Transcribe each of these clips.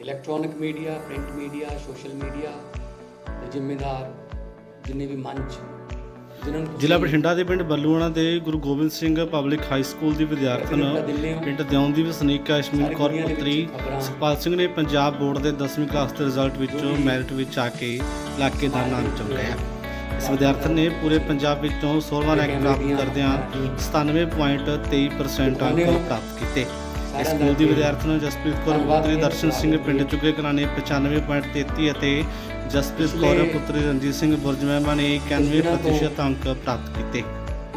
Electronic media print media social media ਦੇ ਜ਼ਿੰਮੇਦਾਰ ਜਿੰਨੇ ਵੀ ਮੰਚ ਜਿਨ੍ਹਾਂ ਨੂੰ ਜ਼ਿਲ੍ਹਾ ਬਠਿੰਡਾ ਦੇ ਪਿੰਡ ਬੱਲੂਆਣਾ ਦੇ Guru Gobind Singh public high school ਦੀ ਵਿਦਿਆਰਥਣ ਪਿੰਡ ਦਿਉਣ ਦੀ ਵਸਨੀਕ ਐਸ਼ਮੀਨ ਕੌਰ ਪੁੱਤਰੀ ਸੁਖਪਾਲ ਸਿੰਘ ਨੇ ਪੰਜਾਬ ਬੋਰਡ ਦੇ 10ਵੀਂ ਕਲਾਸ ਦੇ ਰਿਜ਼ਲਟ ਵਿੱਚੋਂ ਮੈਰਿਟ ਵਿੱਚ ਆ ਕੇ ਇਲਾਕੇ ਦਾ ਨਾਮ ਚਮਕਾਇਆ। ਇਸ ਵਿਦਿਆਰਥਣ ਨੇ ਪੂਰੇ ਪੰਜਾਬ ਵਿੱਚੋਂ 16ਵਾਂ ਰੈਂਕ ਪ੍ਰਾਪਤ ਕਰਦਿਆਂ 97.23% ਅੰਕ ਪ੍ਰਾਪਤ ਕੀਤੇ। ਸਕੂਲ ਦੀ ਵਿਦਿਆਰਥਣ ਜਸਪ੍ਰੀਤ ਕੌਰ ਪੁੱਤਰੀ ਦਰਸ਼ਨ ਸਿੰਘ ਪਿੰਡ ਚੁੱਕੇ ਨੇ 95.33 ਅਤੇ ਜਸਪ੍ਰੀਤ ਕੌਰ ਪੁੱਤਰੀ ਰਣਜੀਤ ਸਿੰਘ ਬੁਰਜ ਮਹਿਮਾ ਨੇ 91% ਅੰਕ ਪ੍ਰਾਪਤ ਕੀਤੇ।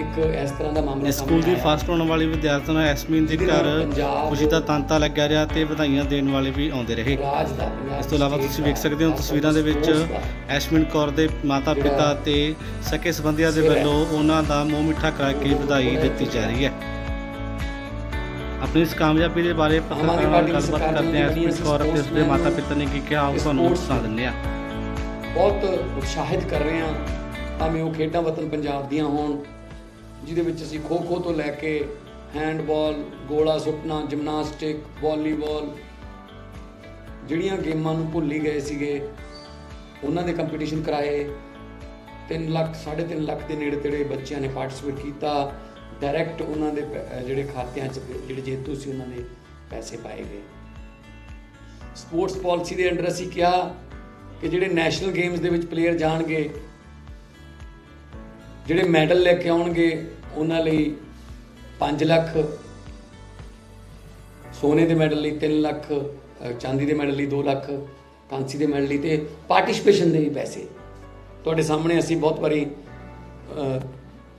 ਇੱਕ ਇਸ ਤਰ੍ਹਾਂ ਦਾ ਮਾਮਲਾ ਇਸ ਸਕੂਲ ਦੀ ਫਸਟ ਹੋਣ ਵਾਲੀ ਵਿਦਿਆਰਥਣ ਐਸਮੀਨ ਦੇ ਘਰ ਖੁਸ਼ੀ ਦਾ ਤਾਂਤਾ ਲੱਗਿਆ ਰਿਹਾ ਤੇ ਵਧਾਈਆਂ ਦੇਣ ਵਾਲੇ ਵੀ ਆਉਂਦੇ ਰਹੇ। ਇਸ ਤੋਂ ਇਲਾਵਾ ਤੁਸੀਂ ਵੇਖ ਸਕਦੇ ਹੋ ਤਸਵੀਰਾਂ ਦੇ ਵਿੱਚ ਐਸ਼ਮਿਨ ਕੌਰ ਦੇ ਮਾਤਾ ਪਿਤਾ ਤੇ ਸਕੇ ਸੰਬੰਧੀਆਂ ਦੇ ਵੱਲੋਂ ਉਹਨਾਂ ਦਾ ਮੂੰਹ ਮਿੱਠਾ ਕਰਾ ਕੇ ਵਧਾਈ ਦਿੱਤੀ ਜਾ ਰਹੀ ਹੈ। ਆਪਣੀ ਇਸ ਕਾਮਯਾਬੀ ਦੇ ਬਾਰੇ ਪੱਤਰਕਾਰਾਂ ਨਾਲ ਗੱਲਬਾਤ ਕਰਦੇ ਹਾਂ ਐਸ਼ਮਿਨ ਕੌਰ ਅਤੇ ਉਸਦੇ ਮਾਤਾ ਪਿਤਾ ਨੇ ਕੀ ਕਿਹਾ ਆਓ ਤੁਹਾਨੂੰ ਸੁਣਾ ਦਿੰਦੇ ਹਾਂ ਬਹੁਤ ਉਤਸ਼ਾਹਿਤ ਕਰ ਰਹੇ ਹਾਂ ਭਾਵੇਂ ਉਹ ਖੇਡਾਂ ਵਤਨ ਪੰਜਾਬ ਦੀਆਂ ਹੋਣ ਜਿਹਦੇ ਵਿੱਚ ਅਸੀਂ ਖੋ ਖੋ ਤੋਂ ਲੈ ਕੇ ਹੈਂਡਬਾਲ ਗੋਲਾ ਸੁੱਟਣਾ ਜਿਮਨਾਸਟਿਕ ਵਾਲੀਬਾਲ ਜਿਹੜੀਆਂ ਗੇਮਾਂ ਨੂੰ ਭੁੱਲ ਗਏ ਸੀਗੇ ਉਹਨਾਂ ਦੇ ਕੰਪੀਟੀਸ਼ਨ ਕਰਾਏ 3 ਲੱਖ 3.5 ਲੱਖ ਦੇ ਨੇੜੇ ਤੇੜੇ ਬੱਚਿਆਂ ਨੇ ਪਾਰਟਿਸਿਪੇਟ ਕੀਤਾ ਡਾਇਰੈਕਟ ਉਹਨਾਂ ਦੇ ਪੈ- ਜਿਹੜੇ ਖਾਤਿਆਂ 'ਚ ਜਿਹੜੇ ਜੇਤੂ ਸੀ ਉਹਨਾਂ ਦੇ ਪੈਸੇ ਪਾਏ ਗਏ। ਸਪੋਰਟਸ ਪਾਲਿਸੀ ਦੇ ਅੰਡਰ ਅਸੀਂ ਕਿਹਾ ਕਿ ਜਿਹੜੇ ਨੈਸ਼ਨਲ ਗੇਮਸ ਦੇ ਵਿੱਚ ਪਲੇਅਰ ਜਾਣਗੇ, ਜਿਹੜੇ ਮੈਡਲ ਲੈ ਕੇ ਆਉਣਗੇ, ਉਹਨਾਂ ਲਈ 5 ਲੱਖ, ਸੋਨੇ ਦੇ ਮੈਡਲ ਲਈ 3 ਲੱਖ ਚਾਂਦੀ ਦੇ ਮੈਡਲ ਲਈ 2 ਲੱਖ, ਕਾਂਸੀ ਦੇ ਮੈਡਲ ਲਈ ਤੇ ਪਾਰਟਿਸਿਪੇਸ਼ਨ ਦੇ ਵੀ ਪੈਸੇ। ਤੁਹਾਡੇ ਸਾਹਮਣੇ ਅਸੀਂ ਬਹੁਤ ਵਾਰੀ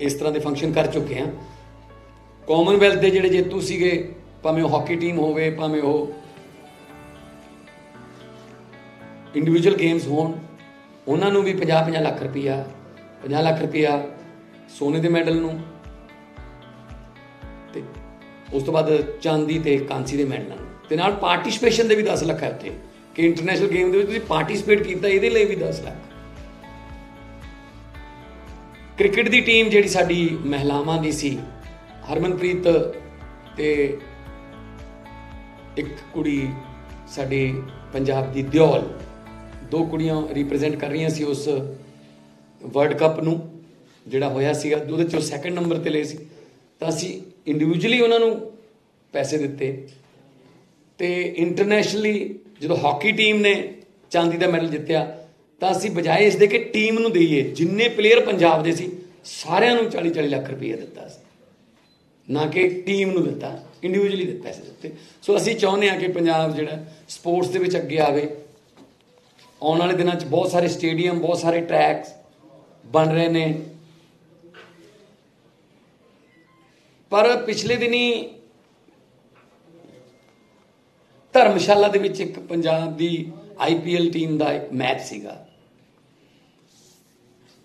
ਇਸ ਤਰ੍ਹਾਂ ਦੇ ਫੰਕਸ਼ਨ ਕਰ ਚੁੱਕੇ ਹਾਂ। ਕਾਮਨਵੈਲਥ ਦੇ ਜਿਹੜੇ ਜੇਤੂ ਸੀਗੇ, ਭਾਵੇਂ ਉਹ ਹਾਕੀ ਟੀਮ ਹੋਵੇ, ਭਾਵੇਂ ਉਹ ਇੰਡੀਵਿਜੂਅਲ ਗੇਮਸ ਹੋਣ, ਉਹਨਾਂ ਨੂੰ ਵੀ 50-50 ਲੱਖ ਰੁਪਈਆ 50 ਲੱਖ ਰੁਪਈਆ ਸੋਨੇ ਦੇ ਮੈਡਲ ਨੂੰ ਤੇ ਉਸ ਤੋਂ ਬਾਅਦ ਚਾਂਦੀ ਤੇ ਕਾਂਸੀ ਦੇ ਮੈਡਲਾਂ ਨੂੰ। ਤੇ ਨਾਲ ਪਾਰਟਿਸਿਪੇਸ਼ਨ ਦੇ ਵੀ 10 ਲੱਖ ਹੈ ਉੱਤੇ ਕਿ ਇੰਟਰਨੈਸ਼ਨਲ ਗੇਮ ਦੇ ਵਿੱਚ ਤੁਸੀਂ ਪਾਰਟਿਸਿਪੇਟ ਕੀਤਾ, ਇਹਦੇ ਲਈ ਵੀ 10 ਲੱਖ। ਕ੍ਰਿਕਟ ਦੀ ਟੀਮ ਜਿਹੜੀ ਸਾਡੀ ਮਹਿਲਾਵਾਂ ਦੀ ਸੀ, ਹਰਮਨਪ੍ਰੀਤ ਤੇ ਇੱਕ ਕੁੜੀ ਸਾਡੇ ਪੰਜਾਬ ਦੀ ਦਿਓਲ, ਦੋ ਕੁੜੀਆਂ ਰਿਪਰੈਜ਼ੈਂਟ ਕਰ ਰਹੀਆਂ ਸੀ ਉਸ ਵਰਲਡ ਕੱਪ ਨੂੰ, ਜਿਹੜਾ ਹੋਇਆ ਸੀਗਾ, ਉਹਦੇ ਚੋਂ ਸੈਕੰਡ ਨੰਬਰ ਤੇ ਲਏ ਸੀ। ਤਾਂ ਅਸੀਂ ਇੰਡੀਵਿਜੂਅਲੀ ਉਹਨਾਂ ਨੂੰ ਪੈਸੇ ਦਿੱਤੇ ਤੇ ਇੰਟਰਨੈਸ਼ਨਲੀ ਜਦੋਂ ਹਾਕੀ ਟੀਮ ਨੇ ਚਾਂਦੀ ਦਾ ਮੈਡਲ ਜਿੱਤਿਆ ਤਾਂ ਅਸੀਂ ਬਜਾਏ ਇਸ ਦੇ ਕਿ ਟੀਮ ਨੂੰ ਦਈਏ, ਜਿੰਨੇ ਪਲੇਅਰ ਪੰਜਾਬ ਦੇ ਸੀ, ਸਾਰਿਆਂ ਨੂੰ 40 40 ਲੱਖ ਰੁਪਏ ਦਿੱਤਾ ਸੀ। ਨਾ ਕਿ ਟੀਮ ਨੂੰ ਦਿੱਤਾ ਇੰਡੀਵਿਜੂਅਲੀ ਦਿੱਤਾ ਪੈਸੇ ਦਿੱਤੇ ਸੋ ਅਸੀਂ ਚਾਹੁੰਦੇ ਹਾਂ ਕਿ ਪੰਜਾਬ ਜਿਹੜਾ ਸਪੋਰਟਸ ਦੇ ਵਿੱਚ ਅੱਗੇ ਆਵੇ। ਆਉਣ ਵਾਲੇ ਦਿਨਾਂ 'ਚ ਬਹੁਤ ਸਾਰੇ ਸਟੇਡੀਅਮ, ਬਹੁਤ ਸਾਰੇ ਟਰੈਕਸ ਬਣ ਰਹੇ ਨੇ। ਪਰ ਪਿਛਲੇ ਦਿਨੀ ਧਰਮਸ਼ਾਲਾ ਦੇ ਵਿੱਚ ਇੱਕ ਪੰਜਾਬ ਦੀ ਆਈਪੀਐਲ ਟੀਮ ਦਾ ਇੱਕ ਮੈਚ ਸੀਗਾ।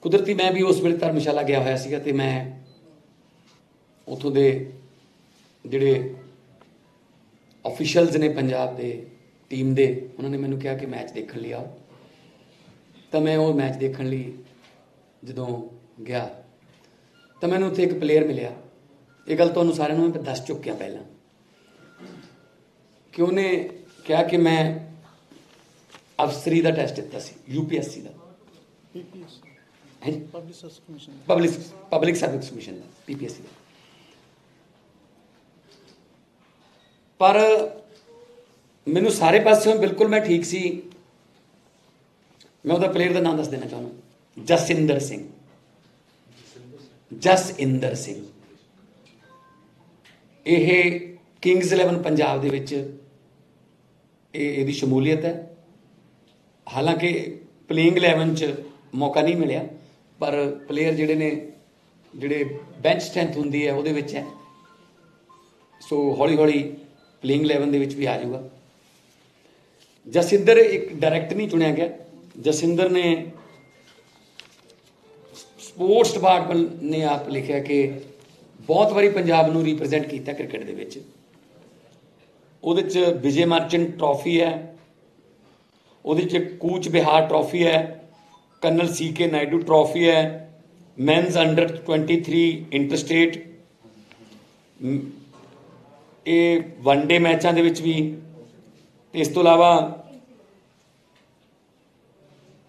ਕੁਦਰਤੀ ਮੈਂ ਵੀ ਉਸ ਵੇਲੇ ਧਰਮਸ਼ਾਲਾ ਗਿਆ ਹੋਇਆ ਸੀਗਾ ਤੇ ਮੈਂ ਉਥੋਂ ਦੇ ਜਿਹੜੇ ਅਫੀਸ਼ੀਅਲਸ ਨੇ ਪੰਜਾਬ ਦੇ ਟੀਮ ਦੇ, ਉਹਨਾਂ ਨੇ ਮੈਨੂੰ ਕਿਹਾ ਕਿ ਮੈਚ ਦੇਖਣ ਲਈ ਆਓ। ਤਾਂ ਮੈਂ ਉਹ ਮੈਚ ਦੇਖਣ ਲਈ ਜਦੋਂ ਗਿਆ, ਤਾਂ ਮੈਨੂੰ ਉੱਥੇ ਇੱਕ ਪਲੇਅਰ ਮਿਲਿਆ। ਇਹ ਗੱਲ ਤੁਹਾਨੂੰ ਸਾਰਿਆਂ ਨੂੰ ਮੈਂ ਦੱਸ ਚੁੱਕਿਆ ਪਹਿਲਾਂ। ਕਿ ਉਹਨੇ ਕਿਹਾ ਕਿ ਮੈਂ ਅਫਸਰੀ ਦਾ ਟੈਸਟ ਦਿੱਤਾ ਸੀ ਯੂਪੀਐਸਸੀ ਦਾ। ਹੈ ਪਬਲਿਕ ਪਬਲਿਕ ਸਰਵਿਸ ਕਮਿਸ਼ਨ ਦਾ ਪੀਪੀਐਸਸੀ ਦਾ ਪਰ ਮੈਨੂੰ ਸਾਰੇ ਪਾਸਿਓਂ ਬਿਲਕੁਲ ਮੈਂ ਠੀਕ ਸੀ। ਮੈਂ ਉਹਦਾ ਪਲੇਅਰ ਦਾ ਨਾਮ ਦੱਸ ਦੇਣਾ ਚਾਹੁੰਦਾ। ਜਸਿੰਦਰ ਸਿੰਘ। ਜਸਇੰਦਰ ਸਿੰਘ। ਇਹ ਕਿੰਗਸ 11 ਪੰਜਾਬ ਦੇ ਵਿੱਚ ਇਹ ਇਹਦੀ ਸ਼ਮੂਲੀਅਤ ਹੈ। ਹਾਲਾਂਕਿ ਪਲੇਇੰਗ 11 ਚ ਮੌਕਾ ਨਹੀਂ ਮਿਲਿਆ। ਪਰ ਪਲੇਅਰ ਜਿਹੜੇ ਨੇ, ਜਿਹੜੇ ਬੈਂਚ ਸਟ੍ਰੈਂਥ ਹੁੰਦੀ ਹੈ, ਉਹਦੇ ਵਿੱਚ ਹੈ। ਸੋ ਹੌਲੀ ਹੌਲੀ ਪਲੇਇੰਗ 11 ਦੇ ਵਿੱਚ ਵੀ ਆ ਜਾਊਗਾ। ਜਸਿੰਦਰ ਇੱਕ ਡਾਇਰੈਕਟ ਨਹੀਂ ਚੁਣਿਆ ਗਿਆ। ਜਸਿੰਦਰ ਨੇ ਸਪੋਰਟਸ ਡਿਪਾਰਟਮੈਂਟ ਨੇ ਆਪ ਲਿਖਿਆ ਕਿ ਬਹੁਤ ਵਾਰੀ ਪੰਜਾਬ ਨੂੰ ਰਿਪਰੈਜ਼ੈਂਟ ਕੀਤਾ ਕ੍ਰਿਕਟ ਦੇ ਵਿੱਚ। ਉਹਦੇ ਚ ਵਿਜੇ ਮਰਚੈਂਟ ਟਰਾਫੀ ਹੈ। ਉਹਦੇ ਚ ਕੂਚ ਬਿਹਾਰ ਟਰਾਫੀ ਹੈ। Colonel C K Naidu trophy ਹੈ। ਮੈਨਸ ਅੰਡਰ 23 ਇੰਟਰਸਟੇਟ ਇਹ ਵਨਡੇ ਮੈਚਾਂ ਦੇ ਵਿੱਚ ਵੀ। ਤੇ ਇਸ ਤੋਂ ਇਲਾਵਾ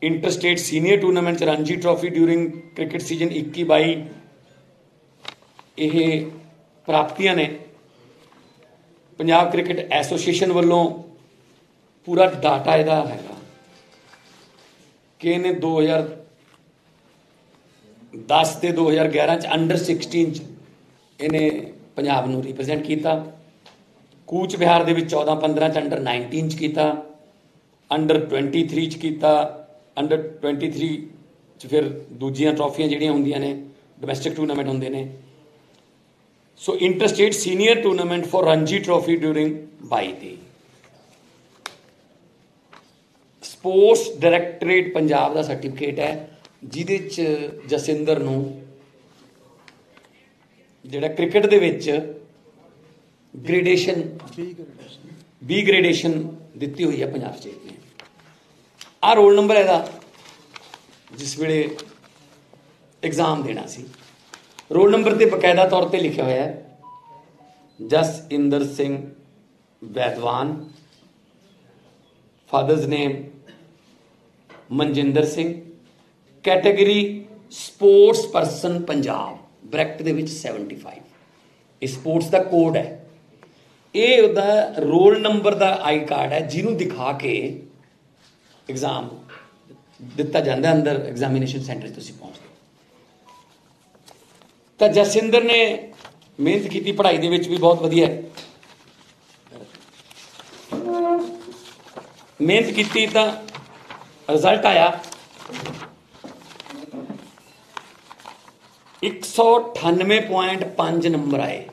ਇੰਟਰ ਸਟੇਟ ਸੀਨੀਅਰ ਟੂਰਨਾਮੈਂਟ ਚ Ranji trophy during cricket season 21 22 ਇਹ ਪ੍ਰਾਪਤੀਆਂ ਨੇ। ਪੰਜਾਬ ਕ੍ਰਿਕਟ ਐਸੋਸੀਏਸ਼ਨ ਵੱਲੋਂ ਪੂਰਾ ਡਾਟਾ ਇਹਦਾ ਹੈ ਕਿ ਇਹਨੇ 2010 ਤੇ 2011 ਚ ਅੰਡਰ 16 ਚ ਇਹਨੇ ਪੰਜਾਬ ਨੂੰ ਰਿਪਰੈਜ਼ੈਂਟ ਕੀਤਾ। ਕੂਚ ਬਿਹਾਰ ਦੇ ਵਿੱਚ 14 15 ਚ ਅੰਡਰ 19 ਚ ਕੀਤਾ। ਅੰਡਰ 23 ਚ ਕੀਤਾ। ਅੰਡਰ 23 ਚ ਫਿਰ ਦੂਜੀਆਂ ਟਰਾਫੀਆਂ ਜਿਹੜੀਆਂ ਹੁੰਦੀਆਂ ਨੇ ਡੋਮੈਸਟਿਕ ਟੂਰਨਾਮੈਂਟ ਹੁੰਦੇ ਨੇ। So interstate senior tournament for Ranji trophy during 22 ਦੀ ਸਪੋਰਟਸ ਡਾਇਰੈਕਟਰੇਟ ਪੰਜਾਬ ਦਾ ਸਰਟੀਫਿਕੇਟ ਹੈ, ਜਿਹਦੇ ਚ ਜਸਿੰਦਰ ਨੂੰ ਜਿਹੜਾ ਕ੍ਰਿਕਟ ਦੇ ਵਿੱਚ ਗ੍ਰੇਡੇਸ਼ਨ ਬੀ ਗ੍ਰੇਡੇਸ਼ਨ ਦਿੱਤੀ ਹੋਈ ਹੈ ਪੰਜਾਬ ਸਟੇਟ ਨੇ। ਆ ਰੋਲ ਨੰਬਰ ਇਹਦਾ, ਜਿਸ ਵੇਲੇ ਐਗਜ਼ਾਮ ਦੇਣਾ ਸੀ। ਰੋਲ ਨੰਬਰ ਤੇ ਬਕਾਇਦਾ ਤੌਰ ਤੇ ਲਿਖਿਆ ਹੋਇਆ ਹੈ, Jasinder Singh Vaidwan father's name Manjinder Singh, category sports person Punjab, bracket ਦੇ ਵਿੱਚ 75 ਇਹ ਸਪੋਰਟਸ ਦਾ ਕੋਡ ਹੈ। ਇਹ ਉਹਦਾ ਰੋਲ ਨੰਬਰ ਦਾ ਆਈ ਕਾਰਡ ਹੈ, ਜਿਹਨੂੰ ਦਿਖਾ ਕੇ ਐਗਜ਼ਾਮ ਦਿੱਤਾ ਜਾਂਦਾ ਅੰਦਰ ਐਗਜ਼ਾਮੀਨੇਸ਼ਨ ਸੈਂਟਰ 'ਚ ਤੁਸੀਂ ਪਹੁੰਚਦੇ ਤਾਂ ਜਸਿੰਦਰ ਨੇ ਮਿਹਨਤ ਕੀਤੀ, ਪੜ੍ਹਾਈ ਦੇ ਵਿੱਚ ਵੀ ਬਹੁਤ ਵਧੀਆ ਹੈ। ਮਿਹਨਤ ਕੀਤੀ ਤਾਂ ਰਿਜ਼ਲਟ ਆਇਆ। 198.5 ਨੰਬਰ ਆਏ।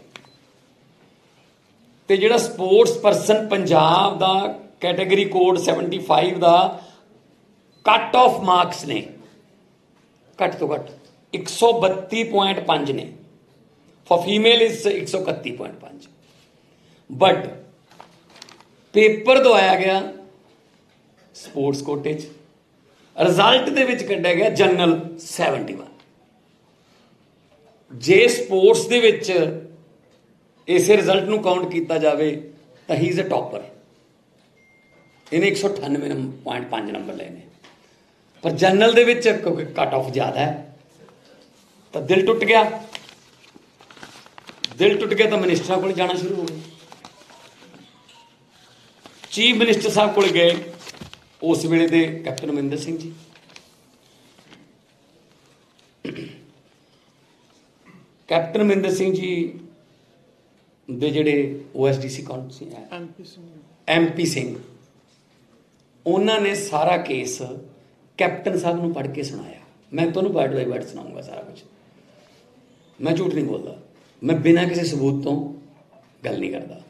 ਤੇ ਜਿਹੜਾ ਸਪੋਰਟਸ ਪਰਸਨ ਪੰਜਾਬ ਦਾ ਕੈਟਾਗਰੀ ਕੋਡ 75 ਦਾ ਕੱਟ ਆਫ ਮਾਰਕਸ ਨੇ। ਘੱਟ ਤੋਂ ਘੱਟ 132.5 ਨੇ। ਫॉर ਫੀਮੇਲ ਇਸ 131.5 ਬਟ ਪੇਪਰ ਦਵਾਇਆ ਗਿਆ ਸਪੋਰਟਸ ਕੋਟੇ ਚ ਰਿਜ਼ਲਟ ਦੇ ਵਿੱਚ ਕੱਢਿਆ ਗਿਆ ਜਨਰਲ 71 ਜੇ ਸਪੋਰਟਸ ਦੇ ਵਿੱਚ ਇਸੇ ਰਿਜ਼ਲਟ ਨੂੰ ਕਾਊਂਟ ਕੀਤਾ ਜਾਵੇ, ਤਾਂ ਹੀ ਇਜ਼ ਅ ਟਾਪਰ ਇਹਨੇ 198.5 ਨੰਬਰ ਲਏ ਨੇ। ਪਰ ਜਨਰਲ ਦੇ ਵਿੱਚ ਕਿਉਂਕਿ ਕੱਟ ਆਫ ਜ਼ਿਆਦਾ ਹੈ, ਤਾਂ ਦਿਲ ਟੁੱਟ ਗਿਆ। ਦਿਲ ਟੁੱਟ ਗਿਆ ਤਾਂ ਮਿਨਿਸਟਰਾਂ ਕੋਲ ਜਾਣਾ ਸ਼ੁਰੂ ਹੋ ਗਿਆ। ਚੀਫ ਮਿਨਿਸਟਰ ਸਾਹਿਬ ਕੋਲ ਗਏ। ਉਸ ਵੇਲੇ ਦੇ ਕੈਪਟਨ ਅਮਰਿੰਦਰ ਸਿੰਘ ਜੀ। ਕੈਪਟਨ ਅਮਰਿੰਦਰ ਸਿੰਘ ਜੀ ਦੇ ਜਿਹੜੇ ਓਐਸਡੀਸੀ ਕੌਣ ਸੀ ਐਮਪੀ ਸਿੰਘ। ਐਮਪੀ ਸਿੰਘ ਉਹਨਾਂ ਨੇ ਸਾਰਾ ਕੇਸ ਕੈਪਟਨ ਸਾਹਿਬ ਨੂੰ ਪੜ੍ਹ ਕੇ ਸੁਣਾਇਆ। ਮੈਂ ਤੁਹਾਨੂੰ ਵਰਡ ਬਾਈ ਵਰਡ ਸੁਣਾਉਂਗਾ ਸਾਰਾ ਕੁਝ ਮੈਂ ਝੂਠ ਨਹੀਂ ਬੋਲਦਾ। ਮੈਂ ਬਿਨਾਂ ਕਿਸੇ ਸਬੂਤ ਤੋਂ ਗੱਲ ਨਹੀਂ ਕਰਦਾ।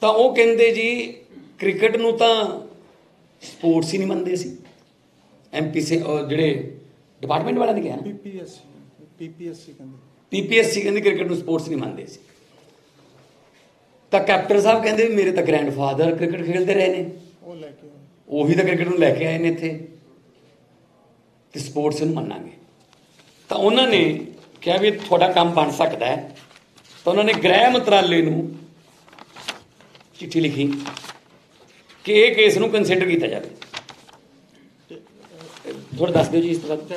ਤਾਂ ਉਹ ਕਹਿੰਦੇ ਜੀ ਕ੍ਰਿਕਟ ਨੂੰ ਤਾਂ ਸਪੋਰਟਸ ਹੀ ਨਹੀਂ ਮੰਨਦੇ ਸੀ ਐਮਪੀ ਸੇ ਉਹ ਜਿਹੜੇ ਡਿਪਾਰਟਮੈਂਟ ਵਾਲਿਆਂ ਨੇ ਕਿਹਾ ਨਾ। ਪੀਪੀਐਸਸੀ ਕਹਿੰਦੇ। ਪੀਪੀਐਸਸੀ ਕਹਿੰਦੀ ਕ੍ਰਿਕਟ ਨੂੰ ਸਪੋਰਟਸ ਨਹੀਂ ਮੰਨਦੇ ਸੀ ਤਾਂ ਕੈਪਟਨ ਸਾਹਿਬ ਕਹਿੰਦੇ ਵੀ ਮੇਰੇ ਤਾਂ ਗ੍ਰੈਂਡਫਾਦਰ ਕ੍ਰਿਕਟ ਖੇਡਦੇ ਰਹੇ ਨੇ। ਉਹ ਲੈ ਕੇ। ਉਹੀ ਤਾਂ ਕ੍ਰਿਕਟ ਨੂੰ ਲੈ ਕੇ ਆਏ ਨੇ ਇੱਥੇ। ਤੇ ਸਪੋਰਟਸ ਨੂੰ ਮੰਨਾਂਗੇ। ਤਾਂ ਉਹਨਾਂ ਨੇ ਕਿਹਾ ਵੀ ਤੁਹਾਡਾ ਕੰਮ ਬਣ ਸਕਦਾ ਹੈ। ਤਾਂ ਉਹਨਾਂ ਨੇ ਗ੍ਰਹਿ ਮੰਤਰਾਲੇ ਨੂੰ ਚਿੱਠੀ ਲਿਖੀ ਕਿ ਇਹ ਕੇਸ ਨੂੰ ਕੰਸੀਡਰ ਕੀਤਾ ਜਾਵੇ। ਥੋੜਾ ਦੱਸ ਦਿਓ ਜੀ ਇਸ ਤੋਂ ਬਾਅਦ।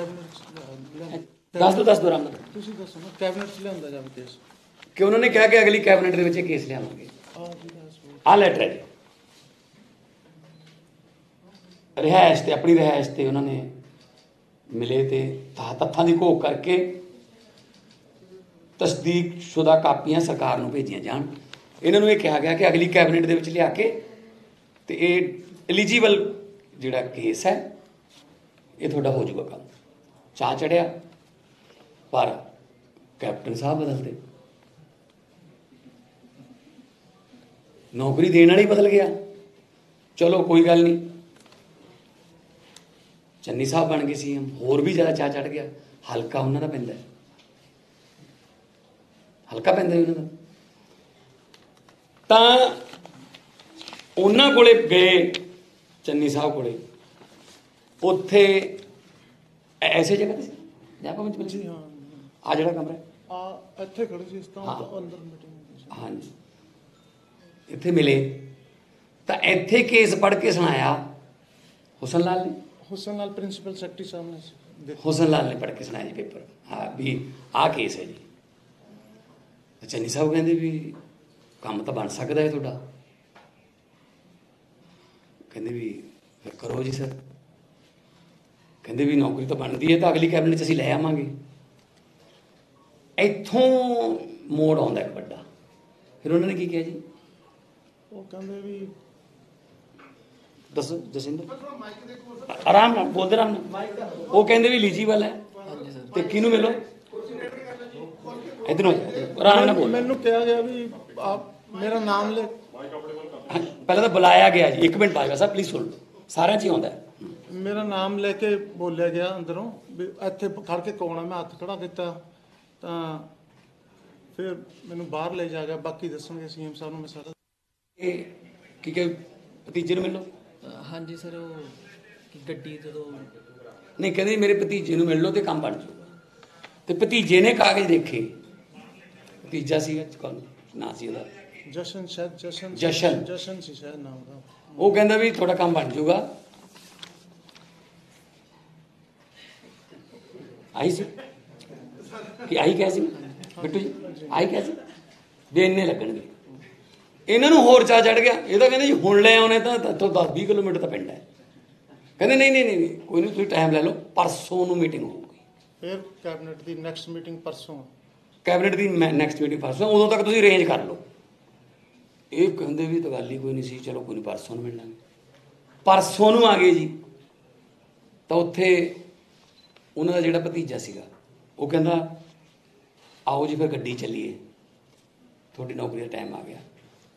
ਦੱਸ ਦਿਓ ਦੱਸ ਦਿਓ ਰਾਮ ਤੁਸੀਂ ਦੱਸੋ ਨਾ ਕੈਬਨਿਟ 'ਚ ਲਿਆਂਦਾ ਜਾਵੇ ਕੇਸ? ਕਿ ਉਹਨਾਂ ਨੇ ਕਿਹਾ ਕਿ ਅਗਲੀ ਕੈਬਨਿਟ ਦੇ ਵਿੱਚ ਇਹ ਕੇਸ ਲਿਆਵਾਂਗੇ। ਆ ਲੈਟਰ ਹੈ ਰਿਹਾਇਸ਼ ਤੇ ਆਪਣੀ ਰਿਹਾਇਸ਼ ਤੇ ਉਹਨਾਂ ਨੇ ਮਿਲੇ ਤੇ ਤਾ- ਤੱਥਾਂ ਦੀ ਘੋਖ ਕਰਕੇ ਤਸਦੀਕ ਸ਼ੁਦਾ ਕਾਪੀਆਂ ਸਰਕਾਰ ਨੂੰ ਭੇਜੀਆਂ ਜਾਣ। ਇਹਨਾਂ ਨੂੰ ਇਹ ਕਿਹਾ ਗਿਆ ਕਿ ਅਗਲੀ ਕੈਬਨਿਟ ਦੇ ਵਿੱਚ ਲਿਆ ਕੇ ਤੇ ਇਹ ਐਲੀਜੀਬਲ ਜਿਹੜਾ ਕੇਸ ਹੈ, ਇਹ ਤੁਹਾਡਾ ਹੋ ਜਾਊਗਾ ਕੰਮ ਚਾਹ ਚੜਿਆ। ਪਰ ਕੈਪਟਨ ਸਾਹਿਬ ਬਦਲਦੇ ਨੌਕਰੀ ਦੇਣ ਵਾਲੀ ਬਦਲ ਗਿਆ। ਚਲੋ, ਕੋਈ ਗੱਲ ਨਹੀਂ। ਚੰਨੀ ਸਾਹਿਬ ਬਣ ਗਏ ਸੀ, ਹੋਰ ਵੀ ਜ਼ਿਆਦਾ ਚਾਹ ਚੜ ਗਿਆ। ਹਲਕਾ ਉਹਨਾਂ ਦਾ ਪੈਂਦਾ ਹਲਕਾ ਪੈਂਦਾ ਉਹਨਾਂ ਦਾ। ਤਾਂ ਉਹਨਾਂ ਕੋਲੇ ਗਏ ਚੰਨੀ ਸਾਹਿਬ ਕੋਲੇ। ਉੱਥੇ ਐਸੇ ਜਗ੍ਹਾ ਤੇ ਸੀ? ਜਾਂ ਕੋ ਵਿੱਚ ਜੀ ਹਾਂ। ਆ ਜਿਹੜਾ ਕਮਰਾ ਆ ਇੱਥੇ ਖੜੇ ਸੀ ਇਸ ਤਾਂ। ਅੰਦਰ ਮੀਟਿੰਗ ਹਾਂਜੀ। ਇੱਥੇ ਮਿਲੇ। ਤਾਂ ਇੱਥੇ ਕੇਸ ਪੜ੍ਹ ਕੇ ਸੁਣਾਇਆ ਹੁਸਨ ਲਾਲ ਨੇ। ਹੁਸਨ ਲਾਲ ਪ੍ਰਿੰਸੀਪਲ ਸੈਕਟਰੀ ਸਾਹਮਣੇ ਹੁਸਨ ਲਾਲ ਨੇ ਪੜ੍ਹ ਕੇ ਸੁਣਾਇਆ ਜੀ ਪੇਪਰ। ਹਾਂ ਵੀ ਆਹ ਕੇਸ ਹੈ ਜੀ। ਚੰਨੀ ਸਾਹਿਬ ਕਹਿੰਦੇ ਵੀ ਕੰਮ ਤਾਂ ਬਣ ਸਕਦਾ ਹੈ ਤੁਹਾਡਾ। ਕਹਿੰਦੇ ਵੀ ਫਿਰ ਕਰੋ ਜੀ ਸਰ। ਕਹਿੰਦੇ ਵੀ ਨੌਕਰੀ ਤਾਂ ਬਣਦੀ ਹੈ ਤਾਂ ਅਗਲੀ ਕੈਬਨਿਟ 'ਚ ਅਸੀਂ ਲੈ ਆਵਾਂਗੇ। ਇੱਥੋਂ ਮੋੜ ਆਉਂਦਾ ਇੱਕ ਵੱਡਾ। ਫਿਰ ਉਹਨਾਂ ਨੇ ਕੀ ਕਿਹਾ ਜੀ? ਉਹ ਕਹਿੰਦੇ ਵੀ ਦੱਸੋ ਜਸਿੰਦਰ। ਆਰਾਮ ਨਾਲ ਬੋਲਦੇ ਆਰਾਮ ਨਾਲ। ਉਹ ਕਹਿੰਦੇ ਵੀ ਲੀਜੀਬਲ ਹੈ। ਤੇ ਕਿਹਨੂੰ ਮਿਲੋ? ਇਧਰੋਂ। ਆਰਾਮ ਨਾਲ ਬੋਲ। ਮੈਨੂੰ ਕਿਹਾ ਗਿਆ ਵੀ ਆਪ ਮੇਰਾ ਨਾਮ ਲੈ। ਪਹਿਲਾਂ ਤਾਂ ਬੁਲਾਇਆ ਗਿਆ ਜੀ। ਇੱਕ ਮਿੰਟ ਬਾਜਵਾ ਸਾਹਿਬ ਪਲੀਜ਼ ਸੁਣ ਲਓ ਸਾਰਿਆਂ 'ਚ ਹੀ ਆਉਂਦਾ। ਮੇਰਾ ਨਾਮ ਲੈ ਕੇ ਬੋਲਿਆ ਗਿਆ ਅੰਦਰੋਂ ਵੀ ਇੱਥੇ ਖੜ ਕੇ ਕੌਣ ਆ? ਮੈਂ ਹੱਥ ਖੜਾ ਕੀਤਾ। ਤਾਂ ਫਿਰ ਮੈਨੂੰ ਬਾਹਰ ਲੈ ਜਾ ਗਿਆ। ਬਾਕੀ ਦੱਸਣਗੇ ਸੀਐਮ ਸਾਹਿਬ ਨੂੰ ਮੈਂ ਸਾਰਾ। ਇਹ ਕੀ ਕਿ ਭਤੀਜੇ ਨੂੰ ਮਿਲੋ। ਹਾਂਜੀ ਸਰ ਉਹ ਕਿ ਗੱਡੀ ਜਦੋਂ ਨਹੀਂ ਕਹਿੰਦੇ ਮੇਰੇ ਭਤੀਜੇ ਨੂੰ ਮਿਲ ਲਓ ਤੇ ਕੰਮ ਬਣ ਜਾਊਗਾ। ਤੇ ਭਤੀਜੇ ਨੇ ਕਾਗਜ਼ ਦੇਖੇ। ਭਤੀਜਾ ਸੀਗਾ ਕੌਣ? ਨਾਂ ਸੀ ਉਹਦਾ। ਜਸ਼ਨ ਸ਼ਾਇਦ ਜਸ਼ਨ ਜਸ਼ਨ। ਜਸ਼ਨ ਸੀ ਸ਼ਾਇਦ ਨਾਮ ਦਾ ਉਹ ਕਹਿੰਦਾ ਵੀ ਤੁਹਾਡਾ ਕੰਮ ਬਣ ਜਾਊਗਾ। ਆਈ ਸੀ। ਕਿ ਆਈ ਕਿਹਾ ਸੀ? ਬਿੱਟੂ ਜੀ ਆਈ ਕਿਹਾ ਸੀ? ਵੀ ਇੰਨੇ ਲੱਗਣਗੇ। ਇਹਨਾਂ ਨੂੰ ਹੋਰ ਚਾ ਚੜ ਗਿਆ। ਇਹ ਤਾਂ ਕਹਿੰਦੇ ਜੀ ਹੁਣ ਲੈ ਆਉਣੇ ਤਾਂ ਇੱਥੋਂ 10 20 ਕਿਲੋਮੀਟਰ ਤਾਂ ਪਿੰਡ ਹੈ। ਕਹਿੰਦੇ ਨਹੀਂ ਨਹੀਂ ਨਹੀਂ, ਕੋਈ ਨਹੀਂ ਤੁਸੀਂ ਟਾਈਮ ਲੈ ਲਓ। ਪਰਸੋਂ ਨੂੰ ਮੀਟਿੰਗ ਹੋਊਗੀ। ਫਿਰ ਕੈਬਨਿਟ ਦੀ ਨੈਕਸਟ ਮੀਟਿੰਗ ਪਰਸੋਂ। ਕੈਬਨਿਟ ਦੀ ਨੈਕਸਟ ਮੀਟਿੰਗ ਪਰਸੋਂ ਉਦੋਂ ਤੱਕ ਤੁਸੀਂ ਅਰੇਂਜ ਕਰ ਲਓ। ਇਹ ਕਹਿੰਦੇ ਵੀ ਤਾਂ ਗੱਲ ਹੀ ਕੋਈ ਨਹੀਂ ਸੀ ਚਲੋ ਕੋਈ ਨਹੀਂ ਪਰਸੋਂ ਨੂੰ ਮਿਲ ਲਾਂਗੇ ਪਰਸੋਂ ਨੂੰ ਆ ਗਏ ਜੀ। ਤਾਂ ਉੱਥੇ ਉਹਨਾਂ ਦਾ ਜਿਹੜਾ ਭਤੀਜਾ ਸੀਗਾ ਉਹ ਕਹਿੰਦਾ ਆਓ ਜੀ ਫਿਰ ਗੱਡੀ ਚੱਲੀਏ। ਤੁਹਾਡੀ ਨੌਕਰੀ ਦਾ ਟਾਈਮ ਆ ਗਿਆ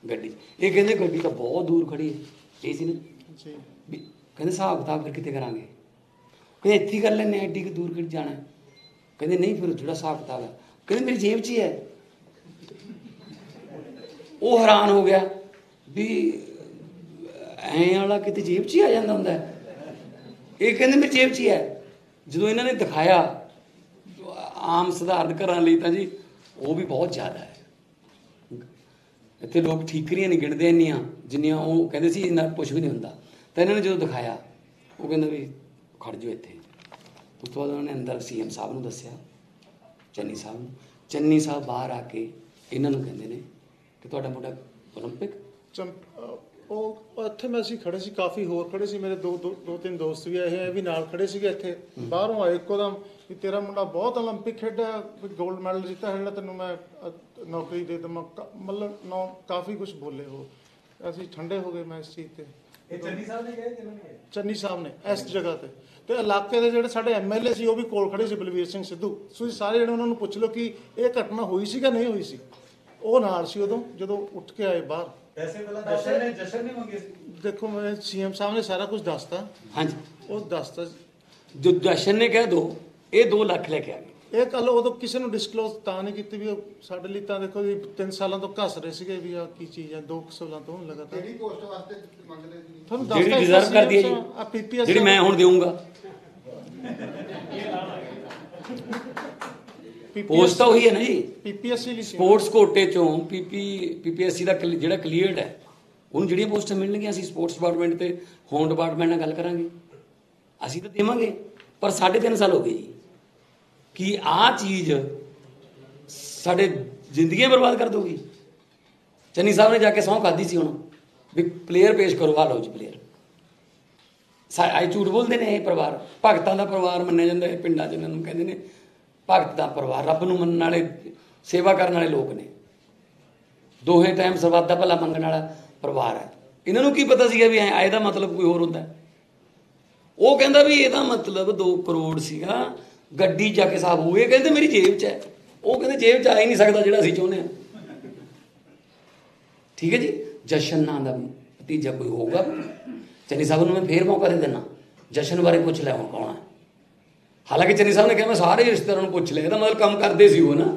ਗੱਡੀ ਇਹ ਕਹਿੰਦੇ ਗੱਡੀ ਤਾਂ ਬਹੁਤ ਦੂਰ ਖੜੀ ਹੈ ਇਹ ਸੀ ਨਾ? ਜੀ। ਕਹਿੰਦੇ ਹਿਸਾਬ ਕਿਤਾਬ ਫਿਰ ਕਿਤੇ ਕਰਾਂਗੇ? ਕਹਿੰਦੇ ਇੱਥੇ ਕਰ ਲੈਣੇ ਐਡੀ ਕਿ ਦੂਰ ਕਿੱਥੇ ਜਾਣਾ? ਕਹਿੰਦੇ ਨਹੀਂ ਫਿਰ ਜਿਹੜਾ ਹਿਸਾਬ ਕਿਤਾਬ ਹੈ ਕਹਿੰਦੇ, ਮੇਰੀ ਜੇਬ 'ਚ ਹੀ ਹੈ। ਉਹ ਹੈਰਾਨ ਹੋ ਗਿਆ ਵੀ ਐਂ ਵਾਲਾ ਕਿਤੇ ਜੇਬ 'ਚ ਹੀ ਆ ਜਾਂਦਾ ਹੁੰਦਾ ਇਹ ਕਹਿੰਦੇ, ਮੇਰੀ ਜੇਬ 'ਚ ਹੀ ਹੈ। ਜਦੋਂ ਇਹਨਾਂ ਨੇ ਦਿਖਾਇਆ, ਆਮ ਸਧਾਰਨ ਘਰਾਂ ਲਈ ਤਾਂ ਜੀ ਉਹ ਵੀ ਬਹੁਤ ਜ਼ਿਆਦਾ ਹੈ। ਇੱਥੇ ਲੋਕ ਠੀਕਰੀਆਂ ਨਹੀਂ ਗਿਣਦੇ ਇੰਨੀਆਂ, ਜਿੰਨੀਆਂ ਉਹ ਕਹਿੰਦੇ ਸੀ, ਇੰਨਾ ਕੁਝ ਵੀ ਨਹੀਂ ਹੁੰਦਾ। ਤਾਂ ਇਹਨਾਂ ਨੇ ਜਦੋਂ ਦਿਖਾਇਆ, ਉਹ ਕਹਿੰਦਾ ਵੀ ਖੜ ਜਾਓ ਇੱਥੇ। ਉਸ ਤੋਂ ਬਾਅਦ ਉਹਨਾਂ ਨੇ ਅੰਦਰ ਸੀਐਮ ਸਾਹਿਬ ਨੂੰ ਦੱਸਿਆ ਚੰਨੀ ਸਾਹਿਬ ਨੂੰ। ਚੰਨੀ ਸਾਹਿਬ ਬਾਹਰ ਆ ਕੇ ਇਹਨਾਂ ਨੂੰ ਕਹਿੰਦੇ ਨੇ ਕਿ ਤੁਹਾਡਾ ਮੁੰਡਾ 올림픽 ਉਹ ਇੱਥੇ ਮੈਂ ਸੀ ਖੜੇ ਸੀ ਕਾਫੀ ਹੋਰ ਖੜੇ ਸੀ ਮੇਰੇ ਦੋ ਦੋ ਤਿੰਨ ਦੋਸਤ ਵੀ ਆਏ ਆ ਵੀ ਨਾਲ ਖੜੇ ਸੀਗੇ ਇੱਥੇ। ਬਾਹਰੋਂ ਆਏ ਇੱਕੋ ਦਮ ਵੀ ਤੇਰਾ ਮੁੰਡਾ ਬਹੁਤ 올림픽 ਖੇਡਿਆ ਵੀ 골ਡ ਮੈਡਲ ਜਿੱਤਿਆ ਹੈ ਜਿਹੜਾ ਤੈਨੂੰ ਮੈਂ ਨੌਕਰੀ ਦੇ ਦਮ ਮਤਲਬ ਨੌ ਕਾਫੀ ਕੁਝ ਬੋਲੇ ਹੋ ਅਸੀਂ ਠੰਡੇ ਹੋ ਗਏ ਮੈਂ ਇਸ ਚੀਜ਼ ਤੇ। ਇਹ ਚੰਨੀ ਸਾਹਿਬ ਨੇ ਕਹੇ ਚੰਨੀ ਸਾਹਿਬ ਨੇ ਇਸ ਜਗ੍ਹਾ ਤੇ। ਤੇ ਇਲਾਕੇ ਦੇ ਜਿਹੜੇ ਸਾਡੇ ਐਮਐਲਏ ਸੀ ਉਹ ਵੀ ਕੋਲ ਖੜੇ ਸੀ ਬਲਵੀਰ ਸਿੰਘ ਸਿੱਧੂ। ਤੁਸੀਂ ਸਾਰੇ ਜਿਹੜੇ ਉਹਨਾਂ ਨੂੰ ਪੁੱਛ ਲਓ ਕਿ ਇਹ ਘਟਨਾ ਹੋਈ ਸੀ ਕਿ ਨਹੀਂ ਹੋਈ ਸੀ? ਉਹ ਨਾਲ ਸੀ ਉਦੋਂ ਜਦੋਂ ਉੱਠ ਕੇ ਆਏ ਬਾਹਰ। ਦੇਖੋ ਮੈਂ ਸੀਐਮ ਸਾਹਿਬ ਨੇ ਸਾਰਾ ਕੁਝ ਦੱਸਤਾ। ਹਾਂਜੀ। ਉਹ ਦੱਸਤਾ। ਜੋ ਦਰਸ਼ਨ ਨੇ ਕਹਿ ਦੋ ਇਹ 2 ਲੱਖ ਲੈ ਕੇ ਆ ਗਏ। ਇਹ ਕੱਲ ਉਦੋਂ ਕਿਸੇ ਨੂੰ ਡਿਸਕਲੋਜ਼ ਤਾਂ ਨਹੀਂ ਕੀਤੀ ਵੀ ਉਹ ਸਾਡੇ ਲਈ ਤਾਂ ਦੇਖੋ ਜੀ 3 ਸਾਲਾਂ ਤੋਂ ਘਸ ਰਹੇ ਸੀਗੇ ਵੀ ਆ ਕੀ ਚੀਜ਼ ਹੈ 2 ਸਾਲਾਂ ਤੋਂ ਲਗਾਤਾਰ। ਕਿਹੜੀ ਪੋਸਟ ਵਾਸਤੇ ਮੰਗਦੇ ਸੀ ਤੁਹਾਨੂੰ ਜਿਹੜੀ ਦੱਸਤਾ ਡਿਜ਼ਰਵ ਕਰਦੀ ਹੈ ਆ ਜੀ। ਪੀਪੀਐਸ ਜਿਹੜੀ ਮੈਂ ਹੁਣ ਦੇਵਾਂਗਾ ਪੋਸਟ ਤਾਂ ਉਹੀ ਹੈ ਨਾ ਜੀ। ਪੀਪੀਐਸਸੀ ਲਈ ਸਪੋਰਟਸ ਕੋਟੇ ਚੋਂ ਪੀਪੀ ਪੀਪੀਐਸਸੀ ਦਾ ਜਿਹੜਾ ਕਲੀਅਰਡ ਹੈ ਉਹਨੂੰ ਜਿਹੜੀਆਂ ਪੋਸਟਾਂ ਮਿਲਣਗੀਆਂ ਅਸੀਂ ਸਪੋਰਟਸ ਡਿਪਾਰਟਮੈਂਟ ਤੇ ਹੋਮ ਡਿਪਾਰਟਮੈਂਟ ਨਾਲ ਗੱਲ ਕਰਾਂਗੇ। ਅਸੀਂ ਤਾਂ ਦੇਵਾਂਗੇ ਪਰ 3.5 ਸਾਲ ਹੋ ਗਏ ਜੀ। ਕਿ ਆਹ ਚੀਜ਼ ਸਾਡੇ ਜ਼ਿੰਦਗੀ ਬਰਬਾਦ ਕਰ ਦੋਗੀ ਚੰਨੀ ਸਾਹਿਬ ਨੇ ਜਾ ਕੇ ਸਹੁੰ ਖਾਦੀ ਸੀ ਹੁਣ, ਵੀ ਪਲੇਅਰ ਪੇਸ਼ ਕਰੋ ਆ ਲਓ ਜੀ ਪਲੇਅਰ ਆਈ ਝੂਠ ਬੋਲਦੇ ਨੇ ਇਹ ਪਰਿਵਾਰ। ਭਗਤਾਂ ਦਾ ਪਰਿਵਾਰ ਮੰਨਿਆ ਜਾਂਦਾ ਹੈ ਪਿੰਡਾਂ 'ਚ ਇਹਨਾਂ ਨੂੰ ਕਹਿੰਦੇ ਨੇ, ਭਗਤ ਦਾ ਪਰਿਵਾਰ, ਰੱਬ ਨੂੰ ਮੰਨਣ ਵਾਲੇ, ਸੇਵਾ ਕਰਨ ਵਾਲੇ ਲੋਕ ਨੇ। ਦੋਹੇ ਟਾਈਮ ਸਰਬੱਤ ਦਾ ਭਲਾ ਮੰਗਣ ਵਾਲਾ ਪਰਿਵਾਰ ਹੈ। ਇਹਨਾਂ ਨੂੰ ਕੀ ਪਤਾ ਸੀਗਾ ਵੀ ਐ ਇਹਦਾ ਮਤਲਬ ਕੋਈ ਹੋਰ ਹੁੰਦਾ? ਉਹ ਕਹਿੰਦਾ ਵੀ ਇਹਦਾ ਮਤਲਬ 2 ਕਰੋੜ ਸੀਗਾ। ਗੱਡੀ ਜਾ ਕੇ ਸਾਫ਼ ਹੋਏ ਕਹਿੰਦੇ ਮੇਰੀ ਜੇਬ 'ਚ ਹੈ। ਉਹ ਕਹਿੰਦੇ ਜੇਬ 'ਚ ਆ ਹੀ ਨਹੀਂ ਸਕਦਾ ਜਿਹੜਾ ਅਸੀਂ ਚਾਹੁੰਦੇ ਹਾਂ। ਠੀਕ ਹੈ ਜੀ? ਜਸ਼ਨ ਨਾਂ ਦਾ ਭਤੀਜਾ ਕੋਈ ਹੋਊਗਾ। ਚੰਨੀ ਸਾਹਿਬ ਨੂੰ ਮੈਂ ਫੇਰ ਮੌਕਾ ਦੇ ਦੇਣਾ ਜਸ਼ਨ ਬਾਰੇ ਪੁੱਛ ਲਿਆ ਹੁਣ ਕੌਣ ਹੈ। ਹਾਲਾਂਕਿ ਚੰਨੀ ਸਾਹਿਬ ਨੇ ਕਿਹਾ ਮੈਂ ਸਾਰੇ ਰਿਸ਼ਤੇਦਾਰਾਂ ਨੂੰ ਪੁੱਛ ਲਿਆ। ਇਹਦਾ ਮਤਲਬ ਕੰਮ ਕਰਦੇ ਸੀ ਉਹ ਨਾ।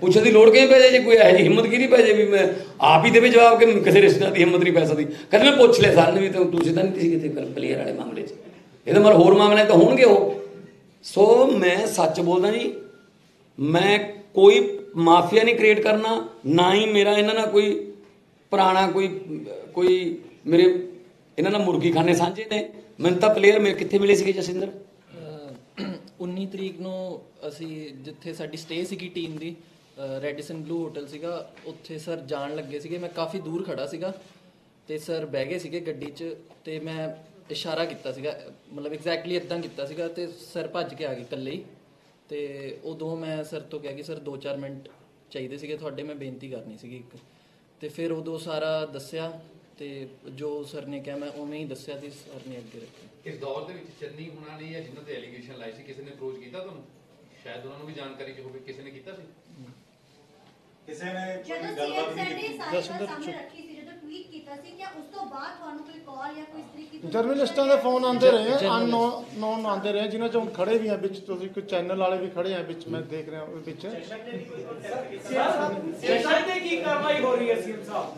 ਪੁੱਛਣ ਦੀ ਲੋੜ ਕਿਵੇਂ ਪੈ ਜਾਏ? ਜੇ ਕੋਈ ਇਹੋ ਜਿਹੀ ਹਿੰਮਤ ਕੀ ਨਹੀਂ ਪੈ ਜਾਏ ਵੀ ਮੈਂ ਆਪ ਹੀ ਦੇਵੇ ਜਵਾਬ ਕਿ ਕਿਸੇ ਰਿਸ਼ਤੇਦਾਰ ਦੀ ਹਿੰਮਤ ਨਹੀਂ ਪੈ ਸਕਦੀ? ਕਹਿੰਦੇ ਮੈਂ ਪੁੱਛ ਲਿਆ ਸਾਰਿਆਂ ਨੇ ਵੀ ਤੁਸੀਂ ਤਾਂ ਨਹੀਂ ਸੀ ਕਿਤੇ ਪਲੇਅਰ ਵਾਲੇ ਮਾਮਲੇ 'ਚ। ਇਹਦਾ ਮਤਲਬ ਹੋਰ ਮਾਮਲੇ ਤਾਂ ਹੋਣਗੇ ਉਹ। ਸੋ ਮੈਂ ਸੱਚ ਬੋਲਦਾ ਜੀ, ਮੈਂ ਕੋਈ ਮਾਫੀਆ ਨਹੀਂ ਕ੍ਰੀਏਟ ਕਰਨਾ, ਨਾ ਹੀ ਮੇਰਾ ਇਹਨਾਂ ਨਾਲ ਕੋਈ ਪੁਰਾਣਾ ਕੋਈ ਕੋਈ ਮੇਰੇ ਇਹਨਾਂ ਨਾਲ ਮੁਰਗੀ ਖਾਨੇ ਸਾਂਝੇ ਨੇ। ਮੈਨੂੰ ਤਾਂ ਪਲੇਅਰ ਮੇਰੇ ਕਿੱਥੇ ਮਿਲੇ ਸੀਗੇ ਜਸਿੰਦਰ ਅਹ 19 ਤਰੀਕ ਨੂੰ ਅਸੀਂ ਜਿੱਥੇ ਸਾਡੀ ਸਟੇ ਸੀਗੀ ਟੀਮ ਦੀ ਰੈਡੀਸਨ ਬਲੂ ਹੋਟਲ ਸੀਗਾ, ਉੱਥੇ ਸਰ ਜਾਣ ਲੱਗੇ ਸੀਗੇ। ਮੈਂ ਕਾਫੀ ਦੂਰ ਖੜਾ ਸੀਗਾ ਤੇ ਸਰ ਬਹਿ ਗਏ ਸੀਗੇ ਗੱਡੀ 'ਚ ਤੇ ਮੈਂ ਇਸ਼ਾਰਾ ਕੀਤਾ ਸੀਗਾ ਮਤਲਬ ਐਗਜ਼ੈਕਟਲੀ ਇਦਾਂ ਕੀਤਾ ਸੀਗਾ ਤੇ ਸਰ ਭੱਜ ਕੇ ਆ ਗਏ ਇਕੱਲੇ ਹੀ। ਤੇ ਉਦੋਂ ਮੈਂ ਸਰ ਤੋਂ ਕਿਹਾ ਕਿ ਸਰ 2-4 ਮਿੰਟ ਚਾਹੀਦੇ ਸੀਗੇ ਤੁਹਾਡੇ ਮੈਂ ਬੇਨਤੀ ਕਰਨੀ ਸੀਗੀ ਇੱਕ। ਤੇ ਫਿਰ ਉਦੋਂ ਸਾਰਾ ਦੱਸਿਆ ਤੇ ਜੋ ਸਰ ਨੇ ਕਿਹਾ ਮੈਂ ਉਵੇਂ ਹੀ ਦੱਸਿਆ ਤੇ ਸਰ ਨੇ ਅੱਗੇ ਰੱਖਿਆ। ਇਸ ਦੌਰ ਦੇ ਵਿੱਚ ਚੰਨੀ ਹੁਣਾਂ ਨੇ ਜਾਂ ਜਿਨ੍ਹਾਂ ਤੇ ਐਲੀਗੇਸ਼ਨ ਲਾਏ ਸੀ ਕਿਸੇ ਨੇ ਅਪਰੋਚ ਕੀਤਾ ਤੁਹਾਨੂੰ? ਸ਼ਾਇਦ ਉਹਨਾਂ ਨੂੰ ਵੀ ਜਾਣਕਾਰੀ ਚ ਹੋਵੇ ਕਿਸੇ ਨੇ ਕੀਤਾ ਸੀ? ਕਿਸੇ ਨੇ ਕੋਈ ਗੱਲਬਾਤ ਨਹੀਂ ਕੀਤੀ। ਨੇ ਸਾਰੀ ਗੱਲ ਸਾਹਮਣੇ ਰੱਖੀ ਸੀ ਜਦੋਂ ਟਵੀਟ ਕੀਤਾ ਸੀ ਕਿ ਉਸ ਤੋਂ ਬਾਅਦ ਤੁਹਾਨੂੰ ਕੋਈ ਕਾਲ ਜਾਂ ਕੋਈ ਇਸ ਤਰੀਕੇ ਦੀ ਜਰਨਲਿਸਟਾਂ ਦੇ ਫੋਨ ਆਉਂਦੇ ਰਹੇ ਅਨਨੋਨ ਨੋਨ ਆਉਂਦੇ ਰਹੇ ਜਿਨ੍ਹਾਂ ਚ ਖੜੇ ਵੀ ਆ ਵਿੱਚ ਤੁਸੀਂ ਕੋਈ ਚੈਨਲ ਵਾਲੇ ਵੀ ਖੜੇ ਆ ਵਿੱਚ ਮੈਂ ਦੇਖ ਰਿਹਾ ਉਹ ਵਿੱਚ।